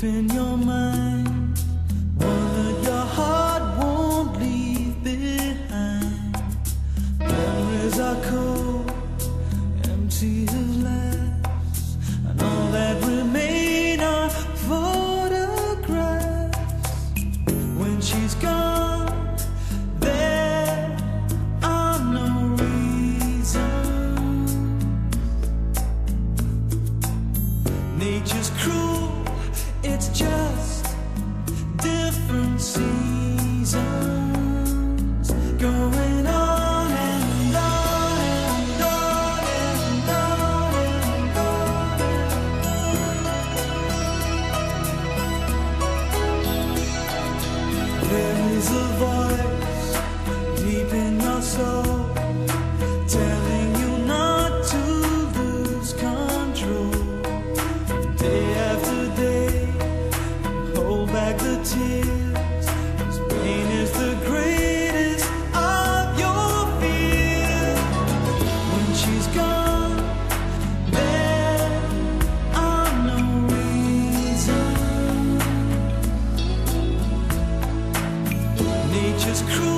deep in your mind. is a voice deep in your soul telling you not to lose control. Day after day, hold back the tears. Pain is the greatest of your fears. When she's gone. is cruel.